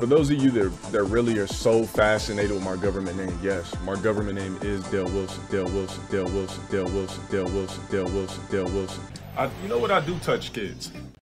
For those of you that, that really are so fascinated with my government name, yes, my government name is Dale Wilson, Dale Wilson, Dale Wilson, Dale Wilson, Dale Wilson, Dale Wilson, Dale Wilson, I, you know what? I do touch kids.